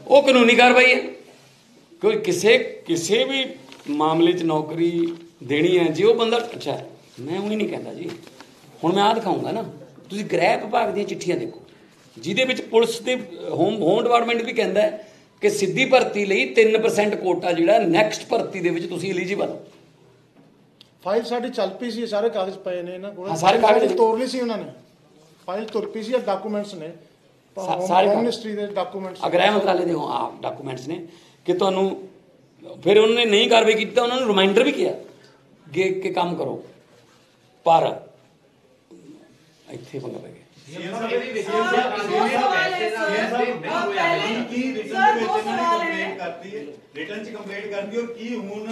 ਉਹ ਕਾਨੂੰਨੀ ਕਾਰਵਾਈ ਹੈ। ਕੋਈ ਕਿਸੇ ਕਿਸੇ ਵੀ ਮਾਮਲੇ 'ਚ ਨੌਕਰੀ ਦੇਣੀ ਹੈ ਜੇ ਉਹ ਬੰਦਾ ਅੱਛਾ ਮੈਂ ਉਹੀ ਨਹੀਂ ਕਹਿੰਦਾ ਜੀ। ਹੁਣ ਮੈਂ ਆਹ ਦਿਖਾਉਂਗਾ ਨਾ। ਤੁਸੀਂ ਗ੍ਰਹਿ ਵਿਭਾਗ ਦੀਆਂ ਚਿੱਠੀਆਂ ਦੇਖੋ। ਜਿਹਦੇ ਵਿੱਚ ਪੁਲਿਸ ਦੇ ਹੋਮ ਹੋਮ ਡਿਪਾਰਟਮੈਂਟ ਵੀ ਕਹਿੰਦਾ ਹੈ ਕਿ ਸਿੱਧੀ ਭਰਤੀ ਲਈ 3% ਕੋਟਾ ਜਿਹੜਾ ਨੈਕਸਟ ਭਰਤੀ ਦੇ ਵਿੱਚ ਤੁਸੀਂ ਐਲੀਜੀਬਲ ਹੋ। ਫਾਈਲ ਸਾਡੀ ਚੱਲ ਪਈ ਸੀ ਸਾਰੇ ਕਾਗਜ਼ ਪਏ ਨੇ ਇਹਨਾਂ ਕੋਲ। ਹਾਂ, ਸਾਰੇ ਕਾਗਜ਼- ਤੋੜ ਲਈ ਸੀ ਉਹਨਾਂ ਨੇ। ਫਾਈਲ ਤੁਰ ਪਈ ਸੀ ਡਾਕੂਮੈਂਟਸ ਨੇ। ਸਾਰੇ। ਮਿਨਿਸਟਰੀ ਦੇ ਡਾਕੂਮੈਂਟਸ ਅਗ੍ਰਹਿ ਮੰਤਰਾਲੇ ਦੇ ਆ ਡਾਕੂਮੈਂਟਸ ਨੇ ਕਿ ਤੁਹਾਨੂੰ ਫਿਰ ਉਹਨਾਂ ਨੇ ਨਹੀਂ ਕਾਰਵਾਈ ਕੀਤੀ ਤਾਂ ਉਹਨਾਂ ਨੂੰ ਰਿਮਾਈਂਡਰ ਵੀ ਕੀਤਾ ਕਿ ਕਿ ਕੰਮ ਕਰੋ। ਪਰ ਇੱਥੇ ਪੰਗਾ ਪੈ ਗਿਆ। ਸੀਐਮ ਸਾਹਿਬ ਇਹਦੇ ਸੀਐਮ ਸਾਹਿਬ ਸੀਐਮ ਸਾਹਿਬ ਕੀ ਰਿਟਨ ਦੇ ਵਿੱਚ ਇਹਨਾਂ ਨੇ ਕੰਪਲੇਂਟ ਕਰਤੀ ਹੈ ਰਿਟਨ ਚ ਕੰਪਲੇਂਟ ਕਰਤੀ ਔਰ ਕੀ ਹੁਣ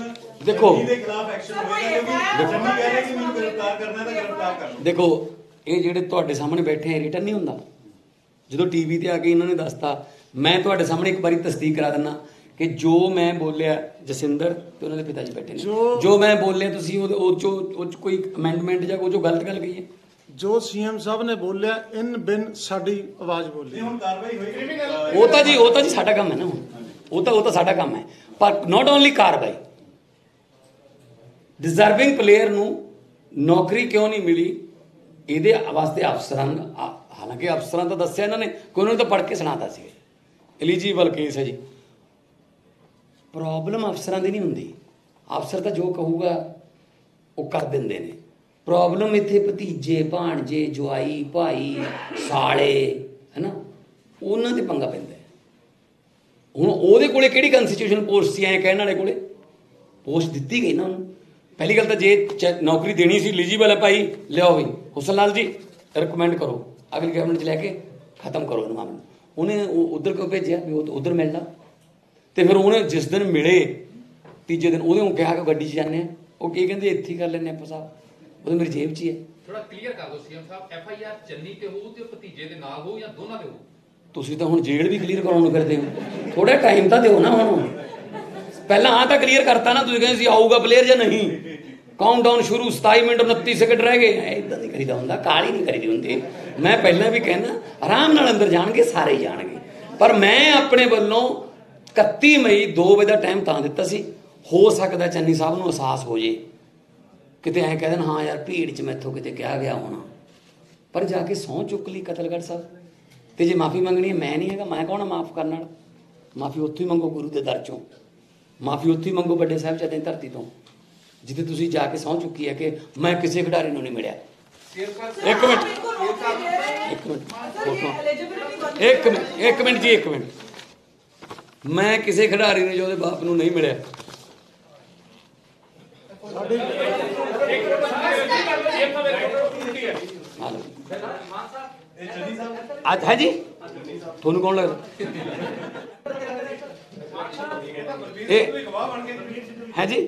ਦੇਖੋ। ਦੇ ਖਿਲਾਫ ਐਕਸ਼ਨ ਹੋਏਗਾ ਕਿਉਂਕਿ ਜੱਜੀ ਕਹਿ ਰਿਹਾ ਕਿ ਮੈਨੂੰ ਗ੍ਰਿਫਤਾਰ ਕਰਨਾ ਤਾਂ ਗ੍ਰਿਫਤਾਰ ਕਰ ਲਓ ਦੇਖੋ ਇਹ ਜਿਹੜੇ ਤੁਹਾਡੇ ਸਾਹਮਣੇ ਬੈਠੇ ਆ ਰਿਟਰਨ ਨਹੀਂ ਹੁੰਦਾ ਜਦੋਂ ਟੀਵੀ ਤੇ ਆ ਕੇ ਇਹਨਾਂ ਨੇ ਦੱਸਤਾ ਮੈਂ ਤੁਹਾਡੇ ਸਾਹਮਣੇ ਇੱਕ ਵਾਰੀ ਤਸਦੀਕ ਕਰਾ ਦਿੰਨਾ ਕਿ ਜੋ ਮੈਂ ਬੋਲਿਆ ਜਸਿੰਦਰ ਤੇ ਉਹਨਾਂ ਦੇ ਪਿਤਾ ਜੀ ਬੈਠੇ ਨੇ ਜੋ- ਮੈਂ ਬੋਲਿਆ ਤੁਸੀਂ ਉਹ ਚੋਂ ਉਹ 'ਚ ਕੋਈ ਅਮੈਂਡਮੈਂਟ ਜਾਂ ਕੋਈ ਜੋ ਗਲਤ ਗੱਲ ਕਹੀ ਹੈ ਜੋ ਸੀਐਮ ਸਾਹਿਬ ਨੇ ਬੋਲਿਆ ਇਨ ਬਿਨ ਸਾਡੀ ਆਵਾਜ਼ ਬੋਲੀ। ਹੁਣ ਕਾਰਵਾਈ ਹੋਏਗੀ ਉਹ ਤਾਂ ਜੀ ਉਹ ਤਾਂ ਜੀ ਸਾਡਾ ਕੰਮ ਹੈ ਨਾ ਹੁਣ। ਉਹ ਤਾਂ ਉਹ ਤਾਂ ਸਾਡਾ ਕੰਮ ਹੈ। ਪਰ ਨਾਟ ਓਨਲੀ ਕਾਰਵਾਈ ਡਿਜ਼ਰਵਿੰਗ ਪਲੇਅਰ ਨੂੰ ਨੌਕਰੀ ਕਿਉਂ ਨਹੀਂ ਮਿਲੀ? ਇਹਦੇ ਵਾਸਤੇ ਅਫਸਰਾਂ ਹਾਲਾਂਕਿ ਅਫਸਰਾਂ ਤਾਂ ਦੱਸਿਆ ਇਹਨਾਂ ਨੇ ਕੋਈ ਉਹਨਾਂ ਨੂੰ ਤਾਂ ਪੜ੍ਹ ਕੇ ਸੁਣਾਤਾ ਸੀ। ਐਲੀਜੀਬਲ ਕੇਸ ਹੈ ਜੀ। ਪ੍ਰੋਬਲਮ ਅਫਸਰਾਂ ਦੀ ਨਹੀਂ ਹੁੰਦੀ। ਅਫਸਰ ਤਾਂ ਜੋ ਕਹੂਗਾ ਉਹ ਕਰ ਦਿੰਦੇ ਨੇ। ਪ੍ਰੋਬਲਮ ਇੱਥੇ ਭਤੀਜੇ, ਭਾਣਜੇ ਜਵਾਈ ਭਾਈ, ਸਾਲੇ, ਹੈਨਾ? ਉਹਨਾਂ ਤੇ ਪੰਗਾ ਪੈਂਦਾ ਹੁਣ ਉਹਦੇ ਕੋਲੇ ਕਿਹੜੀ ਕਨਸਟੀਟਿਊਸ਼ਨ ਪੋਸਟ ਸੀ, ਐ ਕਹਿਣ ਵਾਲੇ ਕੋਲੇ? ਪੋਸਟ ਦਿੱਤੀ ਗਈ ਨਾ ਉਹਨੂੰ। ਪਹਿਲੀ ਗੱਲ ਤਾਂ ਜੇ ਚ- ਨੌਕਰੀ ਦੇਣੀ ਸੀ ਐਲੀਜੀਬਲ ਹੈ ਭਾਈ, ਲਿਆਓ ਵੀ। ਹੁਸਨ ਲਾਲ ਜੀ ਰეკਮੈਂਡ ਕਰੋ। ਅਗਲੀ ਗਵਰਨਮੈਂਟ ਚ ਲੈ ਕੇ ਖਤਮ ਕਰੋ ਇਹਨੂੰ ਮਾਮਲੇ। ਨੂੰ। ਉਹਨੇ ਉਧਰ ਕਿਉਂ ਭੇਜਿਆ? ਵੀ ਉਹ ਉਧਰ ਮਿਲਣਾ ਤੇ ਫਿਰ ਉਹਨੇ ਜਿਸ ਦਿਨ ਮਿਲੇ, ਤੀਜੇ ਦਿਨ ਉਹਦੇ ਨੂੰ ਕਿਹਾ ਕਿ ਗੱਡੀ 'ਚ ਜਾਂਦੇ ਆ। ਉਹ ਕੀ ਕਹਿੰਦੇ, ਇੱਥੇ ਹੀ ਕਰ ਲੈਣੇ ਆਪਾਂ ਸਾਹਿਬ ਉਹ ਮੇਰੀ ਜੇਬ 'ਚ ਹੀ ਹੈ। ਥੋੜਾ ਕਲੀਅਰ ਕਰ ਦਿਓ ਸੀਐਮ ਸਾਹਿਬ ਐਫ ਆਈ ਆਰ ਚੰਨੀ ਤੇ ਹੋਊ ਤੇ ਭਤੀਜੇ ਦੇ ਨਾਲ ਹੋਊ ਜਾਂ ਦੋਨਾਂ ਦੇ ਹੋਊ? ਤੁਸੀਂ ਤਾਂ ਹੁਣ ਜੇਲ੍ਹ ਵੀ ਕਲੀਅਰ ਕਰਾਉਣ ਨੂੰ ਫਿਰਦੇ ਹੋ। ਥੋੜਾ ਟਾਈਮ ਤਾਂ ਦਿਓ ਨਾ ਹੁਣ। ਪਹਿਲਾਂ ਆ ਤਾਂ ਕਲੀਅਰ ਕਰਤਾ ਨਾ ਤੁਸੀਂ ਕਹਿੰਦੇ ਸੀ ਆਊਗਾ ਪਲੇਅਰ ਜਾਂ ਨਹੀਂ? ਕਾਊਂਟਡਾਊਨ ਸ਼ੁਰੂ 27 ਮਿੰਟ 29 ਸੈਕਿੰਡ ਰਹਿ ਗਏ। ਐਦਾਂ ਨਹੀਂ ਕਰੀਦਾ ਹੁੰਦਾ ਕਾਲੀ ਨਹੀਂ ਕਰੀਦੀ ਹੁੰਦੀ। ਮੈਂ ਪਹਿਲਾਂ ਵੀ ਕਹਿੰਦਾ ਆਰਾਮ ਨਾਲ ਅੰਦਰ ਜਾਣਗੇ ਸਾਰੇ ਹੀ ਜਾਣਗੇ। ਪਰ ਮੈਂ ਆਪਣੇ ਵੱਲੋਂ 31 ਮਈ 2 ਵਜੇ ਦਾ ਟਾਈਮ ਤਾਂ ਦਿੱਤਾ ਸੀ। ਹੋ ਸਕਦਾ ਚੰਨੀ ਸਾਹਿਬ ਨੂੰ ਅਹਿਸਾਸ ਹੋ ਜੇ। ਕਿਤੇ ਐਂ ਕਹਿ ਦੇਣ, ਹਾਂ ਯਾਰ, ਭੀੜ 'ਚ ਮੈਥੋਂ ਕਿਤੇ ਕਿਹਾ ਗਿਆ ਹੋਣਾ। ਪਰ ਜਾ ਕੇ ਸਹੁੰ ਚੁੱਕ ਲਈ ਕਤਲਗੜ੍ਹ ਸਾਹਿਬ। ਤੇ ਜੇ ਮਾਫੀ ਮੰਗਣੀ ਹੈ, ਮੈਂ ਨਹੀਂ ਹੈਗਾ, ਮੈਂ ਕੌਣ ਮਾਫ ਕਰਨ ਵਾਲਾ? ਮਾਫੀ ਉੱਥੋਂ ਹੀ ਮੰਗੋ ਗੁਰੂ ਦੇ ਦਰ ਚੋਂ। ਮਾਫੀ ਉੱਥੇ ਹੀ ਮੰਗੋ ਵੱਡੇ ਸਾਹਿਬਜ਼ਾਦੇ ਦੀ ਧਰਤੀ ਤੋਂ। ਜਿੱਥੇ ਤੁਸੀਂ ਜਾ ਕੇ ਸਹੁੰ ਚੁੱਕੀ ਹੈ ਕਿ ਮੈਂ ਕਿਸੇ ਖਿਡਾਰੀ ਨੂੰ ਨਹੀਂ ਮਿਲਿਆ। ਇੱਕ ਮਿੰਟ। ਇੱਕ ਮਿੰਟ। ਇੱਕ ਮਿੰਟ। ਇੱਕ ਮਿੰਟ ਜੀ, ਇੱਕ ਮਿੰਟ। ਮੈਂ ਕਿਸੇ ਖਿਡਾਰੀ ਨੂੰ ਜੋ ਉਹਦੇ ਬਾਪ ਨੂੰ ਨਹੀਂ ਮਿਲਿਆ ਸਾਡੀ ਆ ਲਓ ਇਹ ਜੱਜੀ ਸਾਹਿਬ ਅੱਜ ਹੈ ਜੀ? ਤੁਹਾਨੂੰ ਕੌਣ ਲੱਗਦਾ? ਇਹ ਹੈ ਜੀ?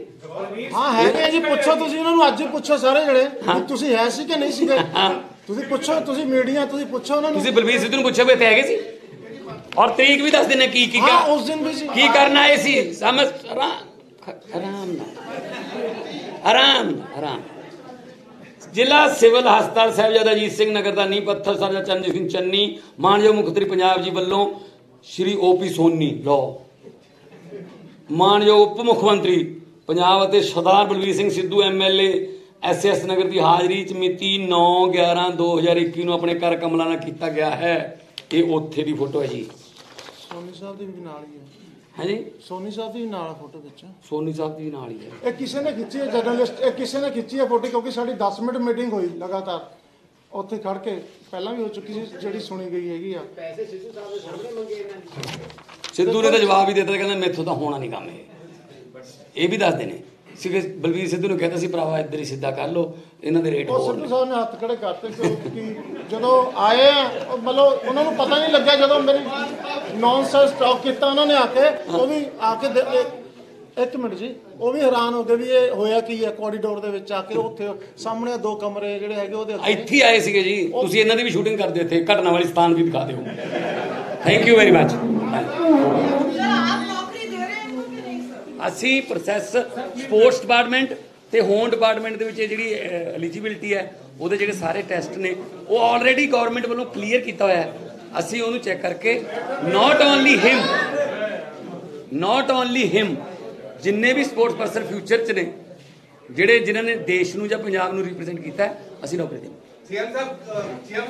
ਹਾਂ ਹੈਗੇ ਆ ਜੀ ਪੁੱਛੋ ਤੁਸੀਂ ਉਹਨਾਂ ਨੂੰ ਅੱਜ ਹੀ ਪੁੱਛੋ ਸਾਰੇ ਤੁਸੀਂ ਸੀ ਕਿ ਨਹੀਂ ਸੀਗੇ। ਤੁਸੀਂ ਪੁੱਛੋ ਤੁਸੀਂ ਮੀਡੀਆ ਤੁਸੀਂ ਪੁੱਛੋ ਉਹਨਾਂ ਨੂੰ। ਤੁਸੀਂ ਬਲਬੀਰ ਸਿੱਧੂ ਨੂੰ ਪੁੱਛਿਆ ਵੀ ਇੱਥੇ ਹੈਗੇ ਸੀ? ਔਰ ਤਰੀਕ ਵੀ ਦੱਸ ਦਿੰਨੇ ਕੀ ਕੀ ਹਾਂ ਕਰ- ਉਸ ਦਿਨ ਵੀ ਸੀ। ਕੀ ਕਰਨ ਸੀ? ਸਮਝ ਆਰਾਮ ਆਰਾਮ। ਜ਼ਿਲ੍ਹਾ ਸਿਵਲ ਹਸਪਤਾਲ ਸਾਹਿਬਜ਼ਾਦਾ ਅਜੀਤ ਸਿੰਘ ਨਗਰ ਦਾ ਨੀਂਹ ਪੱਥਰ ਸਰਜਾ ਚੰਨੀ ਸਿੰਘ ਚੰਨੀ, ਮਾਨਯੋਗ ਮੁੱਖ ਮੰਤਰੀ ਪੰਜਾਬ ਜੀ ਵੱਲੋਂ ਸ਼੍ਰੀ ਓਪੀ ਸੋਨੀ ਲੋ ਮਾਨਯੋਗ ਉਪ ਮੁੱਖ ਮੰਤਰੀ ਪੰਜਾਬ ਅਤੇ ਸਰਦਾਰ Balbir Singh Sidhu MLA S S Nagar ਦੀ ਹਾਜ਼ਰੀ ਚ ਮਿਤੀ 9/11/2021 ਨੂੰ ਆਪਣੇ ਘਰ ਕਮਲਾ ਨਾਲ ਕੀਤਾ ਗਿਆ ਹੈ। ਇਹ ਉੱਥੇ ਦੀ ਫੋਟੋ ਹੈ ਜੀ। ਸੋਨੀ ਸਾਹਿਬ ਦੀ ਵੀ ਨਾਲ ਹੀ ਹੈ। ਹੈ ਜੀ ਸੋਨੀ ਸਾਹਿਬ ਦੀ ਵੀ ਨਾਲ ਫੋਟੋ ਵਿੱਚ ਸੋਨੀ ਸਾਹਿਬ ਦੀ ਨਾਲ ਹੀ ਹੈ ਇਹ ਕਿਸੇ ਨੇ ਖਿੱਚੀ ਹੈ ਜਰਨਲਿਸਟ ਇਹ ਕਿਸੇ ਨੇ ਖਿੱਚੀ ਹੈ ਫੋਟੋ ਕਿਉਂਕਿ ਸਾਡੀ 10 ਮਿੰਟ ਮੀਟਿੰਗ ਹੋਈ ਲਗਾਤਾਰ। ਉੱਥੇ ਖੜ ਕੇ ਪਹਿਲਾਂ ਵੀ ਹੋ ਚੁੱਕੀ ਸੀ ਜਿਹੜੀ ਸੁਣੀ ਗਈ ਹੈਗੀ ਆ। ਸਿੱਧੂ ਨੇ ਤਾਂ ਜਵਾਬ ਹੀ ਦਿੱਤਾ ਕਹਿੰਦਾ ਮੈਥੋਂ ਤਾਂ ਹੋਣਾ ਨਹੀਂ ਕੰਮ ਇਹ। ਇਹ ਵੀ ਦੱਸਦੇ ਨੇ। ਸਿੱਧੇ ਬਲਵੀਰ ਸਿੱਧੂ ਨੂੰ ਕਹਿੰਦਾ ਸੀ ਭਰਾਵਾ ਇੱਧਰ ਹੀ ਸਿੱਧਾ ਕਰ ਲਓ ਇਹਨਾਂ ਦੇ ਰੇਟ ਉਹ ਹੋਰ ਸਿੱਧੂ ਸਾਹਿਬ ਨੇ ਹੱਥ ਖੜੇ ਕਰਤੇ ਕਿਉਂਕਿ ਜਦੋਂ ਆਏ ਆ ਮਤਲਬ ਉਹਨਾਂ ਨੂੰ ਪਤਾ ਨਹੀਂ ਲੱਗਿਆ ਜਦੋਂ ਮੇਰੀ ਨੌਨਸੈਂਸ ਟਾਕ ਕੀਤਾ ਉਹਨਾਂ ਨੇ ਆ ਕੇ ਉਹ ਵੀ ਆ ਕੇ ਇੱਕ ਮਿੰਟ ਜੀ ਉਹ ਵੀ ਹੈਰਾਨ ਹੋ ਗਏ ਵੀ ਇਹ ਹੋਇਆ ਕੀ ਹੈ ਕੋਰੀਡੋਰ ਦੇ ਵਿੱਚ ਆ ਕੇ ਉੱਥੇ ਸਾਹਮਣੇ ਦੋ ਕਮਰੇ ਜਿਹੜੇ ਹੈਗੇ ਉਹਦੇ ਇੱਥੇ ਆਏ ਸੀਗੇ ਜੀ। ਤੁਸੀਂ ਇਹਨਾਂ ਦੀ ਵੀ ਸ਼ੂਟਿੰਗ ਕਰਦੇ ਇੱਥੇ ਘਟਨਾ ਵਾਲੀ ਸਥਾਨ ਵੀ ਦਿਖਾ ਦਿਓ। ਥੈਂਕ ਯੂ ਵੈਰੀ ਮਚ ਅਸੀਂ ਪ੍ਰੋਸੈਸ ਸਪੋਰਟਸ ਡਿਪਾਰਟਮੈਂਟ ਤੇ ਹੋਮ ਡਿਪਾਰਟਮੈਂਟ ਦੇ ਵਿੱਚ ਇਹ ਜਿਹੜੀ ਐਲੀਜੀਬਿਲਟੀ ਹੈ, ਉਹਦੇ ਜਿਹੜੇ ਸਾਰੇ ਟੈਸਟ ਨੇ, ਉਹ ਆਲਰੇਡੀ ਗਵਰਨਮੈਂਟ ਵੱਲੋਂ ਕਲੀਅਰ ਕੀਤਾ ਹੋਇਆ ਹੈ। ਅਸੀਂ ਉਹਨੂੰ ਚੈੱਕ ਕਰਕੇ not only him not only him ਜਿੰਨੇ ਵੀ ਸਪੋਰਟਸ ਪਰਸਨ ਫਿਊਚਰ 'ਚ ਨੇ, ਜਿਹੜੇ ਜਿਨ੍ਹਾਂ ਨੇ ਦੇਸ਼ ਨੂੰ ਜਾਂ ਪੰਜਾਬ ਨੂੰ ਰਿਪਰੈਜ਼ੈਂਟ ਕੀਤਾ ਅਸੀਂ ਨੌਕਰੀ ਦੇਵਾਂਗੇ। ਸੀਐਮ ਸਾਹਿਬ ਸੀਐਮ